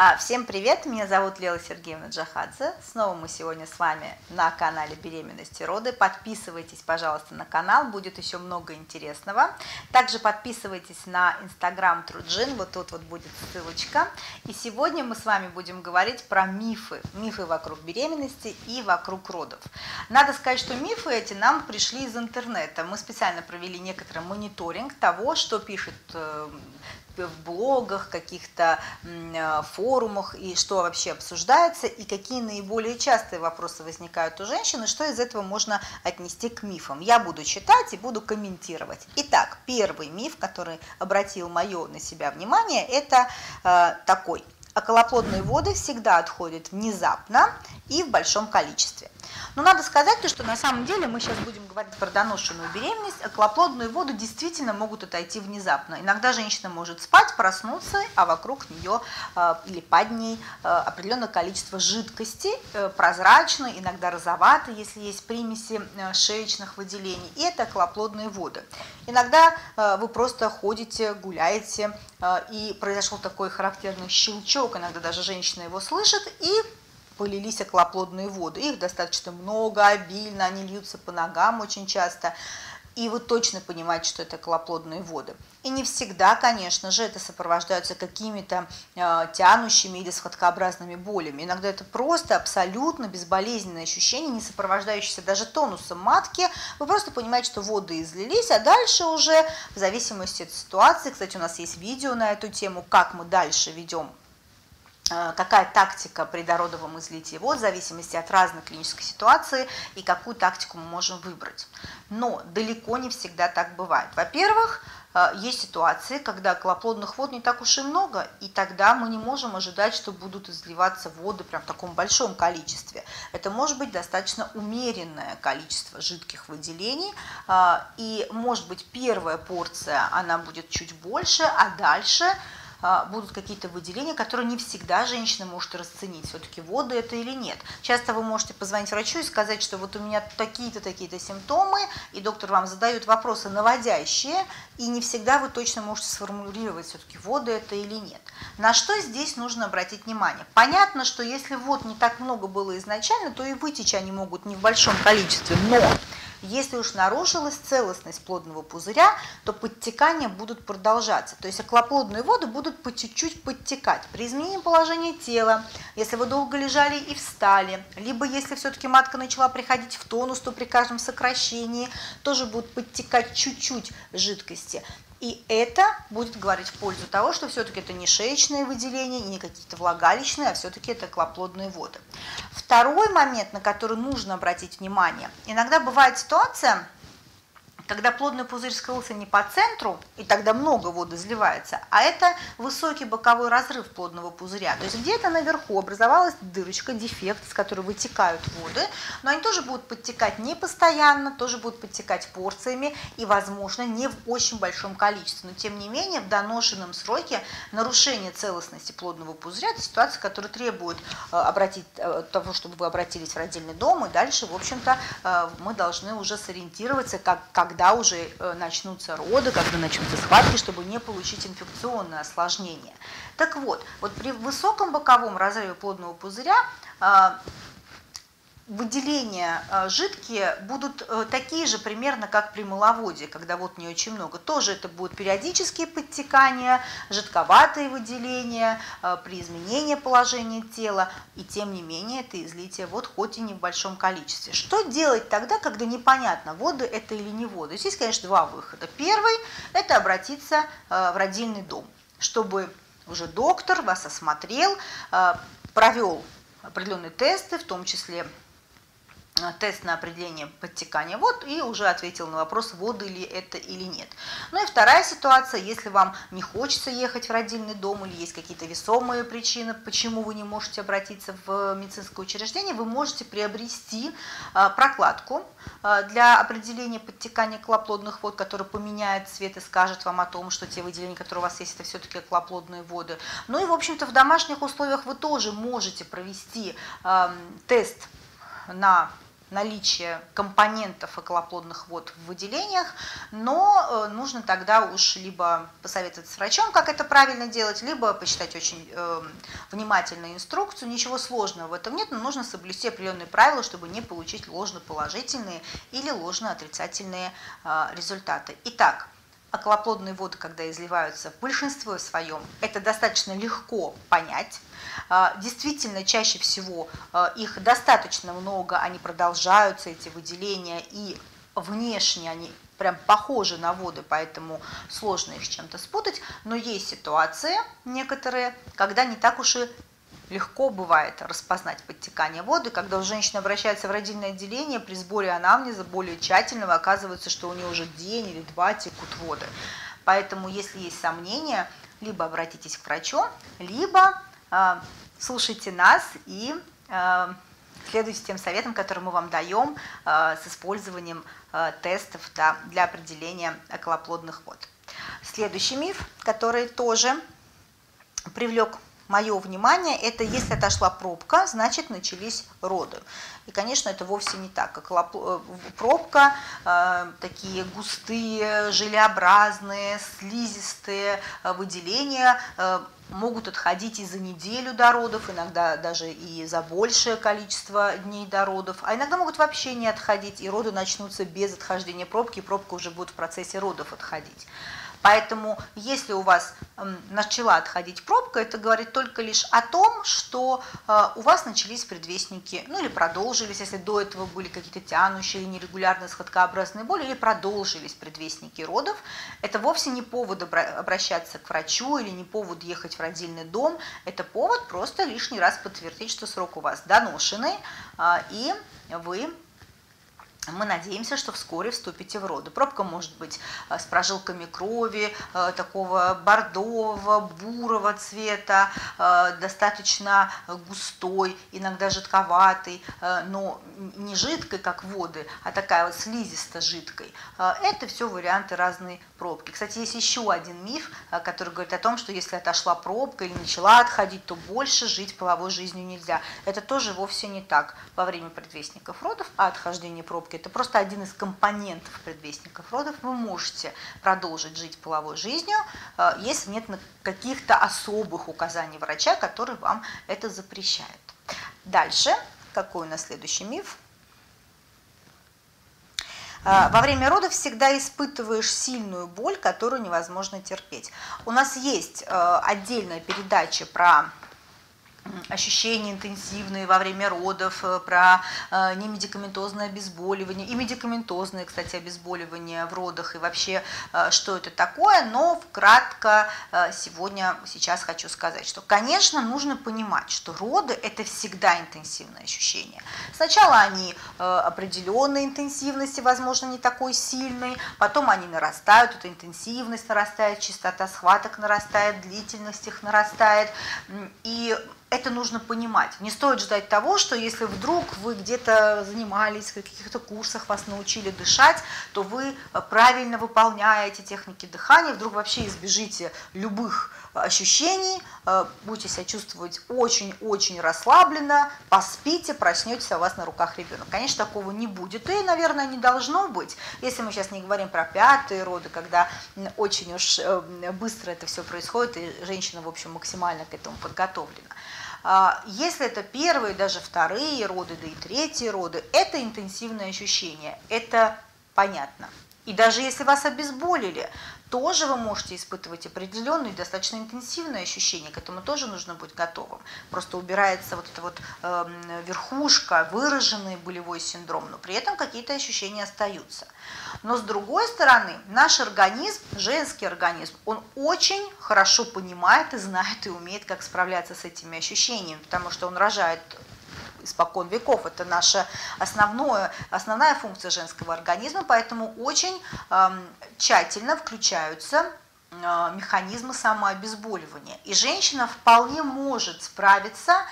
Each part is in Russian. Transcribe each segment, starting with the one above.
А, всем привет, меня зовут Лела Сергеевна Джахадзе. Снова мы сегодня с вами на канале Беременности роды. Подписывайтесь, пожалуйста, на канал, будет еще много интересного. Также подписывайтесь на инстаграм Труджин, вот тут вот будет ссылочка. И сегодня мы с вами будем говорить про мифы, мифы вокруг беременности и вокруг родов. Надо сказать, что мифы эти нам пришли из интернета. Мы специально провели некоторый мониторинг того, что пишет э, в блогах, каких-то э, форумах и что вообще обсуждается, и какие наиболее частые вопросы возникают у женщины, что из этого можно отнести к мифам. Я буду читать и буду комментировать. Итак, первый миф, который обратил мое на себя внимание, это э, такой. Околоплодные воды всегда отходят внезапно и в большом количестве. Но надо сказать, то, что на самом деле мы сейчас будем говорить про доношенную беременность, околоплодную воду действительно могут отойти внезапно. Иногда женщина может спать, проснуться, а вокруг нее э, или под ней э, определенное количество жидкости, э, прозрачной, иногда розоватой, если есть примеси шеечных выделений, и это околоплодные воды. Иногда вы просто ходите, гуляете, и произошел такой характерный щелчок, иногда даже женщина его слышит, и полились околоплодные воды. Их достаточно много, обильно, они льются по ногам очень часто. И вы точно понимаете, что это околоплодные воды. И не всегда, конечно же, это сопровождается какими-то э, тянущими или схваткообразными болями. Иногда это просто абсолютно безболезненное ощущение, не сопровождающееся даже тонусом матки. Вы просто понимаете, что воды излились, а дальше уже, в зависимости от ситуации, кстати, у нас есть видео на эту тему, как мы дальше ведем какая тактика при дородовом излитии вод в зависимости от разной клинической ситуации и какую тактику мы можем выбрать. Но далеко не всегда так бывает. Во-первых, э, есть ситуации, когда околоплодных вод не так уж и много, и тогда мы не можем ожидать, что будут изливаться воды прям в таком большом количестве. Это может быть достаточно умеренное количество жидких выделений, э, и может быть первая порция, она будет чуть больше, а дальше будут какие-то выделения, которые не всегда женщина может расценить, все-таки воды это или нет. Часто вы можете позвонить врачу и сказать, что вот у меня такие-то, такие-то симптомы, и доктор вам задает вопросы наводящие, и не всегда вы точно можете сформулировать, все-таки воды это или нет. На что здесь нужно обратить внимание? Понятно, что если вод не так много было изначально, то и вытечь они могут не в большом количестве, но если уж нарушилась целостность плодного пузыря, то подтекания будут продолжаться. То есть околоплодные воды будут по чуть-чуть подтекать. При изменении положения тела, если вы долго лежали и встали, либо если все-таки матка начала приходить в тонус, то при каждом сокращении тоже будут подтекать чуть-чуть жидкости. И это будет говорить в пользу того, что все-таки это не шеечные выделения, не какие-то влагалищные, а все-таки это клоплодные воды. Второй момент, на который нужно обратить внимание. Иногда бывает ситуация, когда плодный пузырь скрылся не по центру, и тогда много воды изливается, а это высокий боковой разрыв плодного пузыря. То есть где-то наверху образовалась дырочка, дефект, с которой вытекают воды, но они тоже будут подтекать не постоянно, тоже будут подтекать порциями и, возможно, не в очень большом количестве. Но, тем не менее, в доношенном сроке нарушение целостности плодного пузыря – это ситуация, которая требует э, обратить, э, того, чтобы вы обратились в родильный дом, и дальше, в общем-то, э, мы должны уже сориентироваться, как, когда когда уже э, начнутся роды, когда начнутся схватки, чтобы не получить инфекционное осложнение. Так вот, вот при высоком боковом разрыве плодного пузыря э, выделения э, жидкие будут э, такие же примерно, как при маловодье, когда вот не очень много. Тоже это будут периодические подтекания, жидковатые выделения э, при изменении положения тела, и тем не менее это излитие вот хоть и не в большом количестве. Что делать тогда, когда непонятно, воды это или не воды? Здесь, конечно, два выхода. Первый – это обратиться в родильный дом, чтобы уже доктор вас осмотрел, провел определенные тесты, в том числе тест на определение подтекания вод и уже ответил на вопрос, воды ли это или нет. Ну и вторая ситуация, если вам не хочется ехать в родильный дом или есть какие-то весомые причины, почему вы не можете обратиться в медицинское учреждение, вы можете приобрести э, прокладку э, для определения подтекания клоплодных вод, которая поменяет цвет и скажет вам о том, что те выделения, которые у вас есть, это все-таки клоплодные воды. Ну и, в общем-то, в домашних условиях вы тоже можете провести эм, тест на наличие компонентов околоплодных вод в выделениях, но э, нужно тогда уж либо посоветоваться с врачом, как это правильно делать, либо почитать очень э, внимательно инструкцию. Ничего сложного в этом нет, но нужно соблюсти определенные правила, чтобы не получить ложноположительные или ложноотрицательные э, результаты. Итак, околоплодные воды, когда изливаются в своем, это достаточно легко понять. А, действительно, чаще всего а, их достаточно много, они продолжаются, эти выделения, и внешне они прям похожи на воды, поэтому сложно их с чем-то спутать, но есть ситуации некоторые, когда не так уж и легко бывает распознать подтекание воды, когда у женщины обращается в родильное отделение, при сборе анамнеза более тщательного оказывается, что у нее уже день или два текут воды. Поэтому, если есть сомнения, либо обратитесь к врачу, либо слушайте нас и э, следуйте тем советам, которые мы вам даем э, с использованием тестов для определения околоплодных вод. Следующий миф, который тоже привлек мое внимание, это если отошла пробка, значит начались роды. И, конечно, это вовсе не так. Как э, пробка, э, такие густые, желеобразные, слизистые э, выделения могут отходить и за неделю до родов, иногда даже и за большее количество дней до родов, а иногда могут вообще не отходить, и роды начнутся без отхождения пробки, и пробка уже будет в процессе родов отходить. Поэтому, если у вас начала отходить пробка, это говорит только лишь о том, что э, у вас начались предвестники, ну или продолжились, если до этого были какие-то тянущие, нерегулярные сходкообразные боли, или продолжились предвестники родов. Это вовсе не повод обращаться к врачу или не повод ехать в родильный дом, это повод просто лишний раз подтвердить, что срок у вас доношенный, а, и вы мы надеемся, что вскоре вступите в роды. Пробка может быть э, с прожилками крови, э, такого бордового, бурого цвета, э, достаточно густой, иногда жидковатый, но не жидкой, как воды, а такая вот слизисто-жидкой. Это все варианты разной пробки. Кстати, есть еще один миф, который говорит о том, что если отошла пробка или начала отходить, то больше жить половой жизнью нельзя. Это тоже вовсе не так. Во время предвестников родов, а отхождение пробки это просто один из компонентов предвестников родов. Вы можете продолжить жить половой жизнью, э, если нет каких-то особых указаний врача, которые вам это запрещают. Дальше, какой у нас следующий миф? Э, во время родов всегда испытываешь сильную боль, которую невозможно терпеть. У нас есть э, отдельная передача про ощущения интенсивные во время родов, э, про э, немедикаментозное обезболивание и медикаментозное, кстати, обезболивание в родах и вообще, э, что это такое, но вкратко сегодня, сейчас хочу сказать, что, конечно, нужно понимать, что роды – это всегда интенсивное ощущение. Сначала они определенной интенсивности, возможно, не такой сильной, потом они нарастают, эта интенсивность нарастает, частота схваток нарастает, длительность их нарастает, и это нужно понимать. Не стоит ждать того, что если вдруг вы где-то занимались, в каких-то курсах вас научили дышать, то вы э, правильно выполняете техники дыхания, вдруг вообще избежите любых э, ощущений, э, будете себя чувствовать очень-очень расслабленно, поспите, проснетесь, а у вас на руках ребенок. Конечно, такого не будет и, наверное, не должно быть. Если мы сейчас не говорим про пятые роды, когда очень уж быстро это все происходит, и женщина, в общем, максимально к этому подготовлена. А, если это первые, даже вторые роды, да и третьи роды, это интенсивное ощущение, это понятно. И даже если вас обезболили, тоже вы можете испытывать определенные достаточно интенсивные ощущения, к этому тоже нужно быть готовым. Просто убирается вот эта вот э, верхушка, выраженный болевой синдром, но при этом какие-то ощущения остаются. Но с другой стороны, наш организм, женский организм, он очень хорошо понимает и знает и умеет, как справляться с этими ощущениями, потому что он рожает испокон веков. Это наша основное, основная функция женского организма, поэтому очень э, тщательно включаются э, механизмы самообезболивания. И женщина вполне может справиться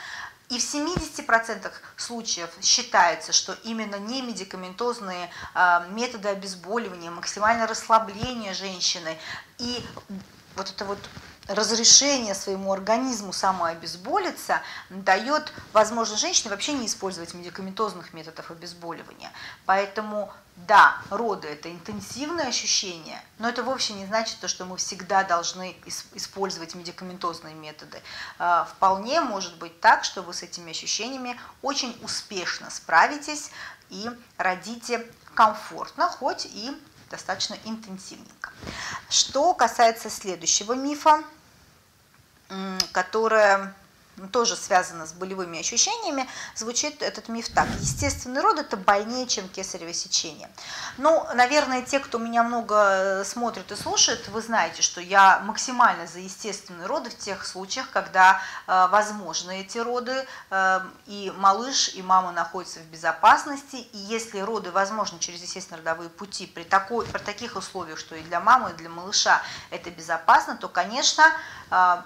и в 70% случаев считается, что именно немедикаментозные э, методы обезболивания, максимальное расслабление женщины и вот это вот разрешение своему организму самообезболиться дает возможность женщине вообще не использовать медикаментозных методов обезболивания. Поэтому да, роды – это интенсивное ощущение, но это вовсе не значит, то, что мы всегда должны использовать медикаментозные методы. А, вполне может быть так, что вы с этими ощущениями очень успешно справитесь и родите комфортно, хоть и достаточно интенсивненько. Что касается следующего мифа, которое тоже связано с болевыми ощущениями, звучит этот миф так. Естественный род – это больнее, чем кесарево сечение. Ну, наверное, те, кто меня много э, смотрит и слушает, вы знаете, что я максимально за естественные роды в тех случаях, когда э, возможны эти роды, э, и малыш, и мама находятся в безопасности, и если роды возможны через естественные родовые пути при, такой, при таких условиях, что и для мамы, и для малыша это безопасно, то, конечно, э,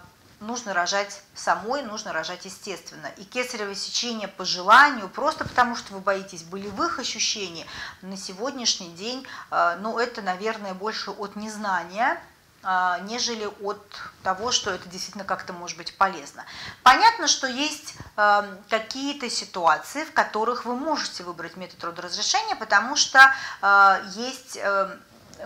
нужно рожать самой, нужно рожать естественно. И кесарево сечение по желанию, просто потому что вы боитесь болевых ощущений, на сегодняшний день, э, ну, это, наверное, больше от незнания, э, нежели от того, что это действительно как-то может быть полезно. Понятно, что есть э, какие-то ситуации, в которых вы можете выбрать метод родоразрешения, потому что есть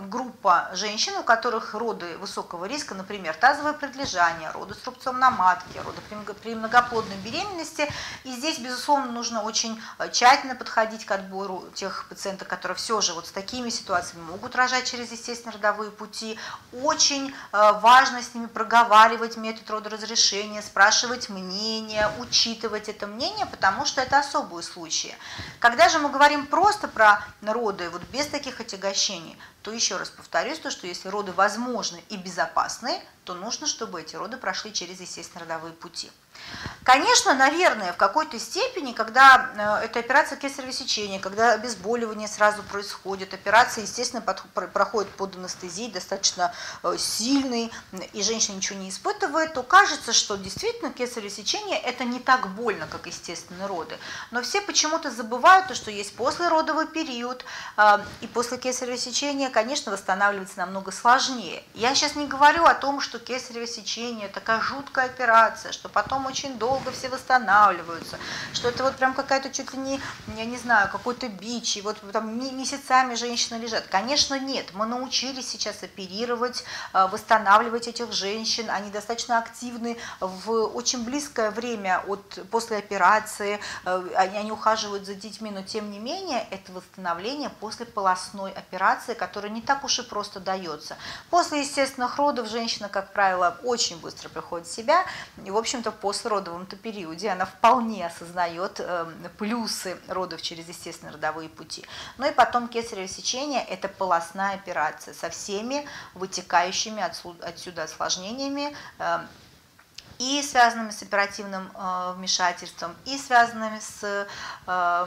группа женщин, у которых роды высокого риска, например, тазовое предлежание, роды с рубцом на матке, роды при многоплодной беременности. И здесь, безусловно, нужно очень э, тщательно подходить к отбору тех пациентов, которые все же вот с такими ситуациями могут рожать через естественные родовые пути. Очень э, важно с ними проговаривать метод родоразрешения, спрашивать мнение, учитывать это мнение, потому что это особые случаи. Когда же мы говорим просто про роды, вот без таких отягощений, то еще раз повторюсь, то, что если роды возможны и безопасны, то нужно, чтобы эти роды прошли через естественно родовые пути. Конечно, наверное, в какой-то степени, когда э, эта операция кесарево сечения, когда обезболивание сразу происходит, операция, естественно, под, проходит под анестезией, достаточно э, сильный, и женщина ничего не испытывает, то кажется, что действительно кесарево сечение это не так больно, как естественные роды. Но все почему-то забывают то, что есть послеродовый период, э, и после кесарево сечения, конечно, восстанавливаться намного сложнее. Я сейчас не говорю о том, что кесарево сечение такая жуткая операция, что потом очень долго все восстанавливаются, что это вот прям какая-то чуть ли не, я не знаю, какой-то бич, и вот там месяцами женщины лежат. Конечно, нет, мы научились сейчас оперировать, э, восстанавливать этих женщин, они достаточно активны в очень близкое время от, после операции, э, они, они ухаживают за детьми, но тем не менее это восстановление после полостной операции, которая не так уж и просто дается. После естественных родов женщина, как правило, очень быстро приходит в себя, и, в общем-то, после послеродовом-то периоде она вполне осознает э, плюсы родов через естественные родовые пути. Ну и потом кесарево сечение – это полостная операция со всеми вытекающими отсюда, осложнениями, э, и связанными с оперативным э, вмешательством, и связанными с э,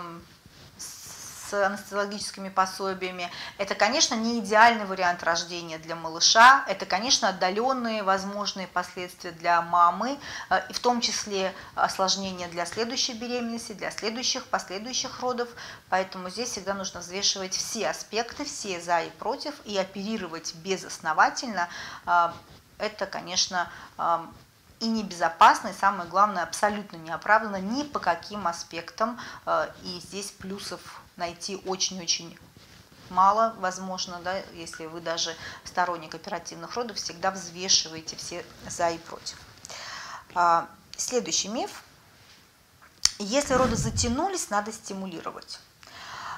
с анестезиологическими пособиями. Это, конечно, не идеальный вариант рождения для малыша, это, конечно, отдаленные возможные последствия для мамы, э, и в том числе осложнения для следующей беременности, для следующих, последующих родов. Поэтому здесь всегда нужно взвешивать все аспекты, все за и против, и оперировать безосновательно. Э, это, конечно, э, и небезопасно, и самое главное, абсолютно неоправданно ни по каким аспектам. И здесь плюсов найти очень-очень мало, возможно, да, если вы даже сторонник оперативных родов, всегда взвешиваете все за и против. А, следующий миф. Если роды затянулись, надо стимулировать.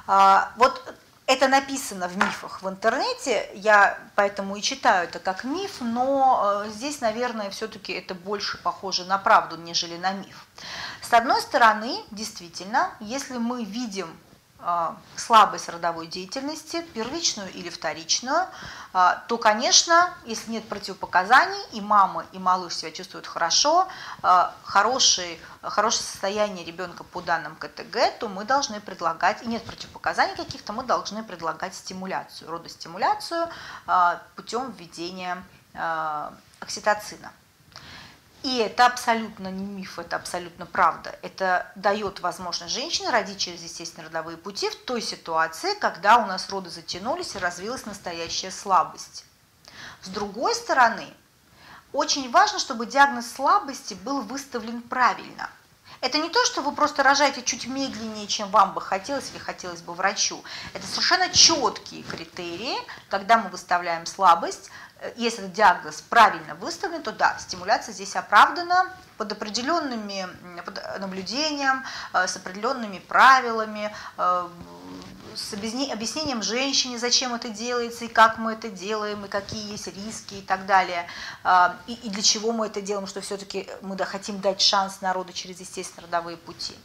А, вот это написано в мифах в интернете, я поэтому и читаю это как миф, но э, здесь, наверное, все-таки это больше похоже на правду, нежели на миф. С одной стороны, действительно, если мы видим слабость родовой деятельности, первичную или вторичную, а, то, конечно, если нет противопоказаний, и мама, и малыш себя чувствуют хорошо, а, хороший, хорошее состояние ребенка по данным КТГ, то мы должны предлагать, и нет противопоказаний каких-то, мы должны предлагать стимуляцию, родостимуляцию путем введения окситоцина. И это абсолютно не миф, это абсолютно правда. Это дает возможность женщине родить через естественные родовые пути в той ситуации, когда у нас роды затянулись и развилась настоящая слабость. С другой стороны, очень важно, чтобы диагноз слабости был выставлен правильно. Это не то, что вы просто рожаете чуть медленнее, чем вам бы хотелось или хотелось бы врачу. Это совершенно четкие критерии, когда мы выставляем слабость. Если этот диагноз правильно выставлен, то да, стимуляция здесь оправдана под определенными под наблюдением, э, с определенными правилами, э, с объяснением женщине, зачем это делается, и как мы это делаем, и какие есть риски и так далее, и, для чего мы это делаем, что все-таки мы хотим дать шанс народу через естественно родовые пути.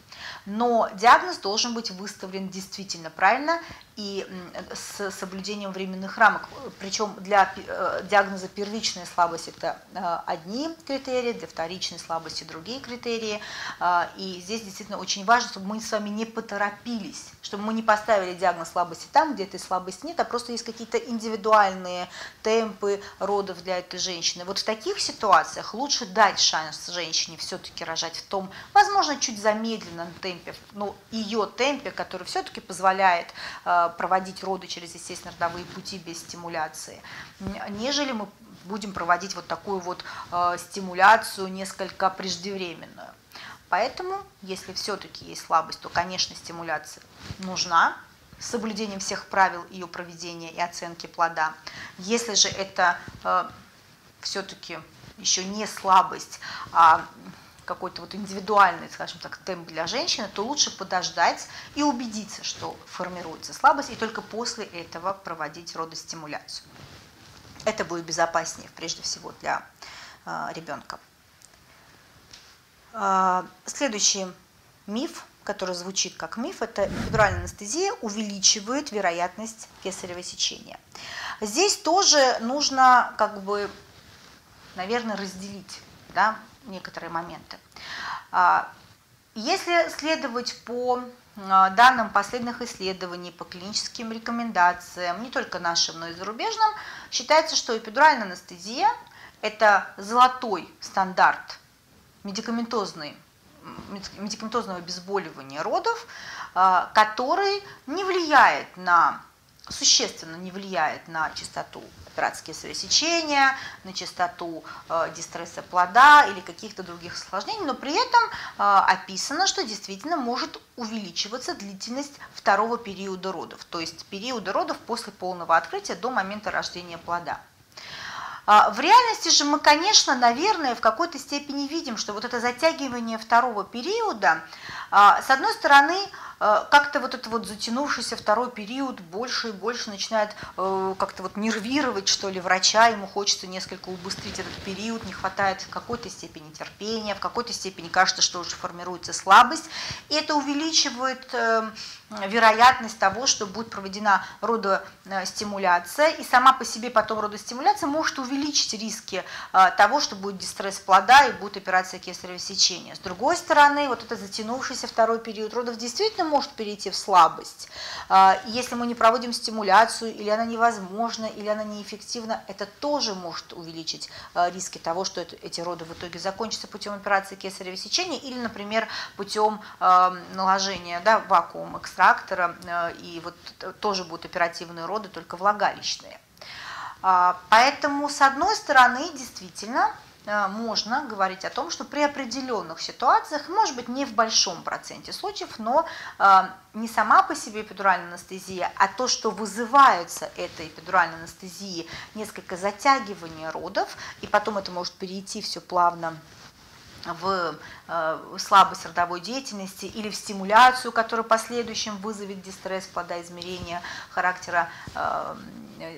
Но диагноз должен быть выставлен действительно правильно и с соблюдением временных рамок. Причем для э, диагноза первичная слабость это э, одни критерии, для вторичной слабости другие критерии. А, и здесь действительно очень важно, чтобы мы с вами не поторопились, чтобы мы не поставили диагноз слабости там, где этой слабости нет, а просто есть какие-то индивидуальные темпы родов для этой женщины. Вот в таких ситуациях лучше дать шанс женщине все-таки рожать в том, возможно, чуть замедленном темпе, но ее темпе, который все-таки позволяет э, проводить роды через естественно-родовые пути без стимуляции, нежели мы будем проводить вот такую вот э, стимуляцию несколько преждевременную. Поэтому, если все-таки есть слабость, то, конечно, стимуляция нужна с соблюдением всех правил ее проведения и оценки плода. Если же это э, все-таки еще не слабость, а какой-то вот индивидуальный, скажем так, темп для женщины, то лучше подождать и убедиться, что формируется слабость, и только после этого проводить родостимуляцию. Это будет безопаснее, прежде всего, для э, ребенка. Э, следующий миф, который звучит как миф, это эпидуральная анестезия увеличивает вероятность кесарево сечения. Здесь тоже нужно, как бы, наверное, разделить да, некоторые моменты. А, если следовать по а, данным последних исследований, по клиническим рекомендациям, не только нашим, но и зарубежным, считается, что эпидуральная анестезия – это золотой стандарт медикаментозной, медикаментозного обезболивания родов, а, который не влияет на, существенно не влияет на частоту операции кесарево на частоту э, дистресса плода или каких-то других осложнений, но при этом э, описано, что действительно может увеличиваться длительность второго периода родов, то есть периода родов после полного открытия до момента рождения плода. А, в реальности же мы, конечно, наверное, в какой-то степени видим, что вот это затягивание второго периода, а, с одной стороны, Э, как-то вот этот вот затянувшийся второй период больше и больше начинает э, как-то вот нервировать, что ли, врача, ему хочется несколько убыстрить этот период, не хватает в какой-то степени терпения, в какой-то степени кажется, что уже формируется слабость, и это увеличивает э, вероятность того, что будет проведена родостимуляция, и сама по себе потом родостимуляция может увеличить риски того, что будет дистресс плода и будет операция кесарево сечения. С другой стороны, вот это затянувшийся второй период родов действительно может перейти в слабость. А, если мы не проводим стимуляцию, или она невозможна, или она неэффективна, это тоже может увеличить а, риски того, что эти роды в итоге закончатся путем операции кесарево сечения или, например, путем а, наложения да, вакуум экстрактора, и вот тоже будут оперативные роды, только влагалищные. Поэтому, с одной стороны, действительно, Э, можно говорить о том, что при определенных ситуациях, может быть, не в большом проценте случаев, но э, не сама по себе эпидуральная анестезия, а то, что вызывается этой эпидуральной анестезией, несколько затягивания родов, и потом это может перейти все плавно в э, слабость родовой деятельности или в стимуляцию, которая последующим вызовет дистресс плода измерения характера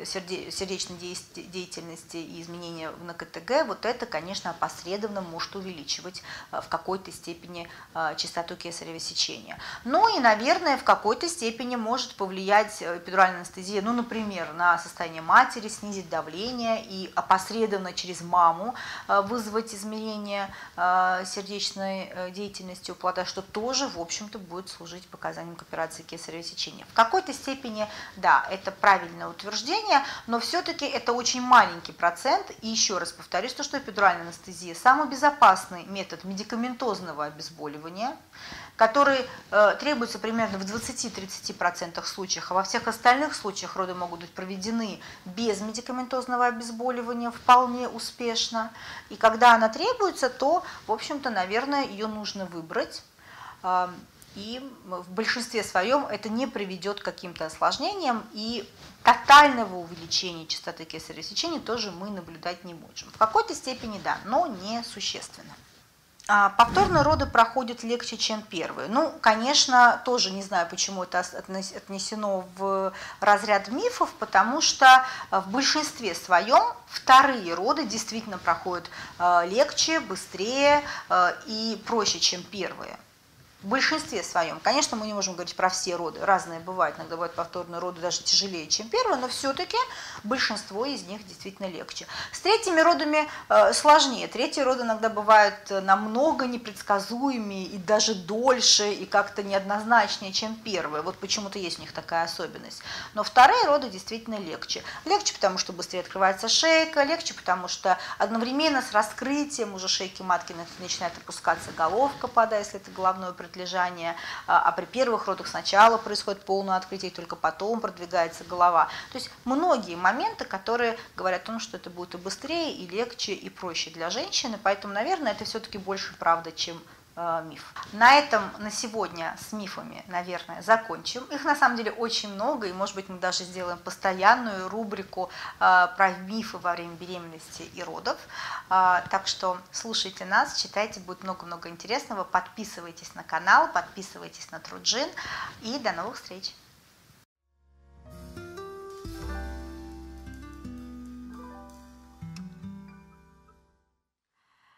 сердечной деятельности и изменения на КТГ, вот это, конечно, опосредованно может увеличивать э, в какой-то степени э, частоту кесарево сечения. Ну и, наверное, в какой-то степени может повлиять э, эпидуральная анестезия, ну, например, на состояние матери, снизить давление и опосредованно через маму вызвать изменения сердечной деятельности у плода, что тоже, в общем-то, будет служить показанием к операции кесарево сечения. В какой-то степени, да, это правильное утверждение, но все-таки это очень маленький процент. И еще раз повторюсь, то, что эпидуральная анестезия – самый безопасный метод медикаментозного обезболивания. который э, требуется примерно в 20-30% случаях, а во всех остальных случаях роды могут быть проведены без медикаментозного обезболивания вполне успешно. И когда она требуется, то, в общем-то, наверное, ее нужно выбрать. Э, и в большинстве своем это не приведет к каким-то осложнениям, и тотального увеличения частоты кесарево сечения тоже мы наблюдать не можем. В какой-то степени да, но не существенно. А повторные роды проходят легче, чем первые. Ну, конечно, тоже не знаю, почему это отнесено в разряд мифов, потому что в большинстве своем вторые роды действительно проходят э, легче, быстрее э, и проще, чем первые в большинстве своем. Конечно, мы не можем говорить про все роды, разные бывают, иногда бывают повторные роды даже тяжелее, чем первые, но все-таки большинство из них действительно легче. С третьими родами э, сложнее. Третьи роды иногда бывают намного непредсказуемее и даже дольше, и как-то неоднозначнее, чем первые. Вот почему-то есть у них такая особенность. Но вторые роды действительно легче. Легче, потому что быстрее открывается шейка, легче, потому что одновременно с раскрытием уже шейки матки начинает опускаться головка, падая, если это головное предлежания, а, а при первых родах сначала происходит полное открытие, и только потом продвигается голова. То есть многие моменты, которые говорят о том, что это будет и быстрее, и легче, и проще для женщины, поэтому, наверное, это все-таки больше правда, чем миф. На этом на сегодня с мифами, наверное, закончим. Их на самом деле очень много, и может быть мы даже сделаем постоянную рубрику э, про мифы во время беременности и родов. Э, так что слушайте нас, читайте, будет много-много интересного. Подписывайтесь на канал, подписывайтесь на Труджин и до новых встреч!